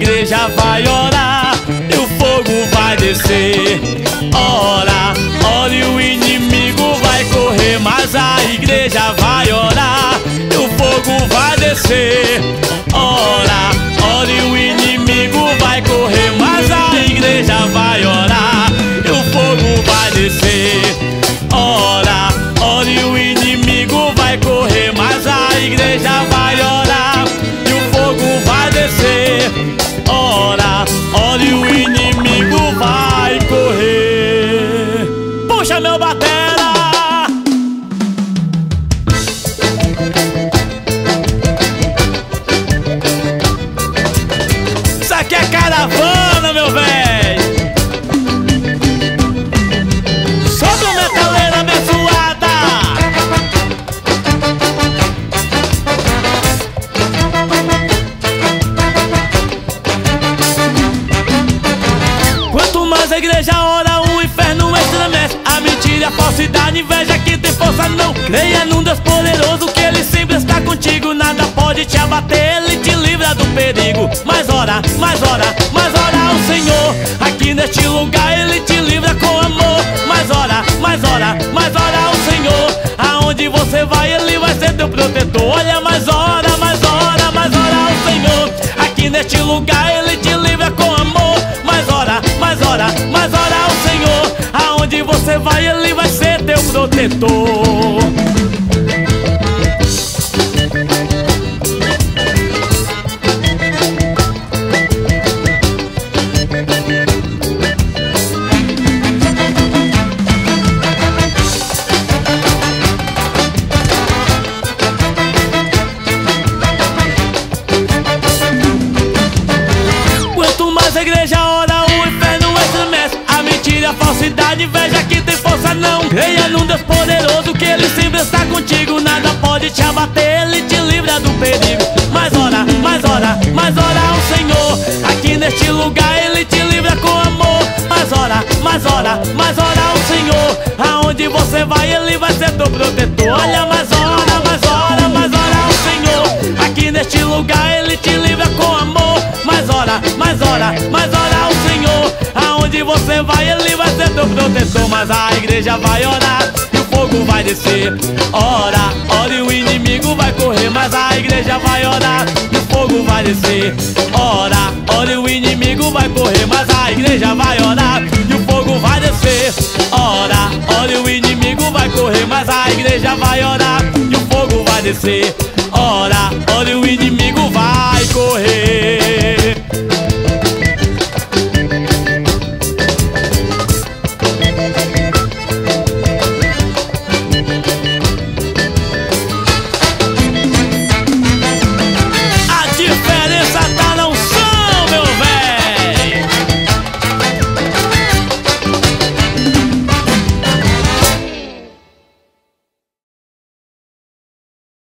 igreja vai orar e o fogo vai descer. Ora, ora e o inimigo vai correr, mas a igreja vai orar e o fogo vai descer. Ora, a igreja ora, o inferno estremece. A mentira, a falsidade, inveja que tem força não. Creia num Deus poderoso que Ele sempre está contigo. Nada pode te abater, Ele te livra do perigo. Mas ora, mas ora, mas ora ao Senhor Aqui neste lugar Ele te livra com amor. Mas ora, mas ora, mas ora ao Senhor Aonde você vai Ele vai ser teu protetor. Olha, mas ora, mas ora, mas ora ao Senhor Aqui neste lugar você vai Ele vai ser teu protetor a inveja que tem força não Creia num Deus poderoso que Ele sempre está contigo. Nada pode te abater, Ele te livra do perigo. Mas ora, mas ora, mas ora ao Senhor Aqui neste lugar Ele te livra com amor. Mas ora, mas ora, mas ora ao Senhor Aonde você vai Ele vai ser teu protetor. Olha, mas ora, mas ora, mas ora ao Senhor Aqui neste lugar Ele te livra com amor. Mas ora, mas ora, mas ora ao Senhor Aonde você vai Ele vai teu protetor Mas a igreja vai orar e o fogo vai descer. Ora, ora e o inimigo vai correr Mas a igreja vai orar e o fogo vai descer. Ora, ora e o inimigo vai correr Mas a igreja vai orar e o fogo vai descer. Ora, ora e o inimigo vai correr Mas a igreja vai orar e o fogo vai descer. Ora, ora e o inimigo vai correr